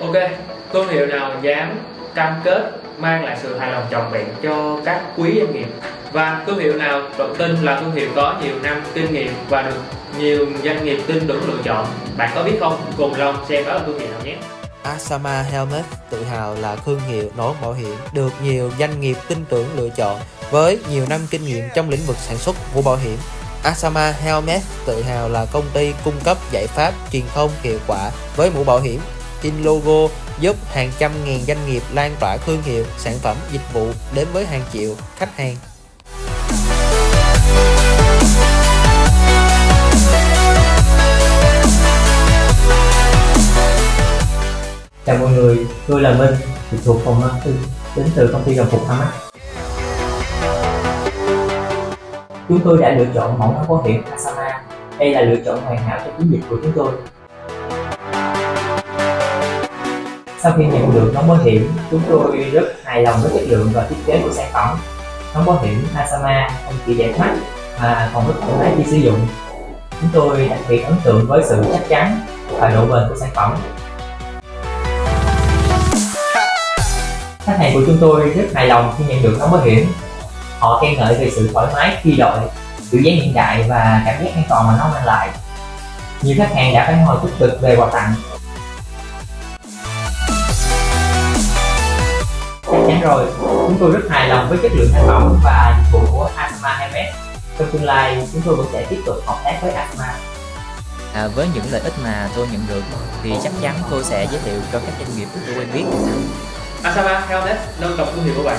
Ok, thương hiệu nào dám cam kết mang lại sự hài lòng trọn vẹn cho các quý doanh nghiệp và thương hiệu nào tự tin là thương hiệu có nhiều năm kinh nghiệm và được nhiều doanh nghiệp tin tưởng lựa chọn bạn có biết không cùng long xem đó là thương hiệu nào nhé Asama Helmet tự hào là thương hiệu nón bảo hiểm được nhiều doanh nghiệp tin tưởng lựa chọn với nhiều năm kinh nghiệm trong lĩnh vực sản xuất mũ bảo hiểm. Asama Helmet tự hào là công ty cung cấp giải pháp truyền thông hiệu quả với mũ bảo hiểm. In logo giúp hàng trăm ngàn doanh nghiệp lan tỏa thương hiệu, sản phẩm, dịch vụ đến với hàng triệu khách hàng. Chào mọi người, tôi là Minh, trực thuộc phòng marketing đến từ công ty đồng phục Hamac. Chúng tôi đã lựa chọn mẫu áo bảo hiểm Asama. Đây là lựa chọn hoàn hảo cho chiến dịch của chúng tôi. Sau khi nhận được nón bảo hiểm, chúng tôi rất hài lòng với chất lượng và thiết kế của sản phẩm. Nón bảo hiểm Asama không chỉ đẹp mắt mà còn rất thoải mái khi sử dụng. Chúng tôi đặc biệt ấn tượng với sự chắc chắn và độ bền của sản phẩm khách hàng của chúng tôi rất hài lòng khi nhận được nón bảo hiểm họ khen ngợi về sự thoải mái khi đội kiểu dáng hiện đại và cảm giác an toàn mà nó mang lại nhiều khách hàng đã phản hồi tích cực về quà tặng chắn rồi. Chúng tôi rất hài lòng với chất lượng sản phẩm và dịch vụ của Asma Hermes. Trong tương lai chúng tôi vẫn sẽ tiếp tục hợp tác với Asma À, với những lợi ích mà tôi nhận được thì chắc chắn tôi sẽ giới thiệu cho các doanh nghiệp tôi quen biết. Asama Helmet nâng tầm thương hiệu của bạn